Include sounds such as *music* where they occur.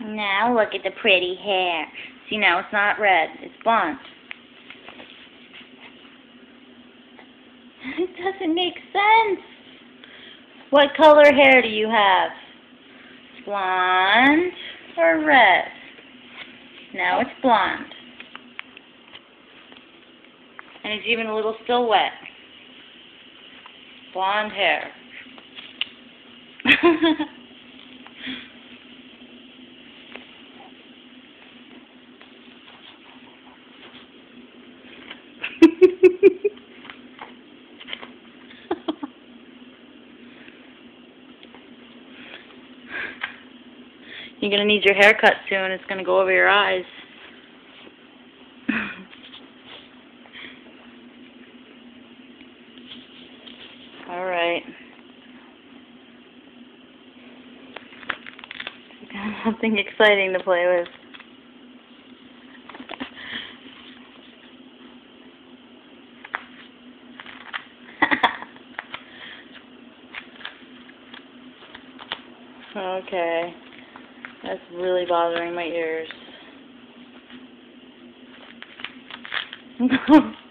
Now look at the pretty hair. See, now it's not red, it's blonde. *laughs* It doesn't make sense. What color hair do you have? Blonde or red? Now it's blonde. And it's even a little still wet. Blonde hair. *laughs* *laughs* You're gonna need your hair cut soon. It's gonna go over your eyes. *laughs* All right. *laughs* Got something exciting to play with. Okay. That's really bothering my ears. *laughs*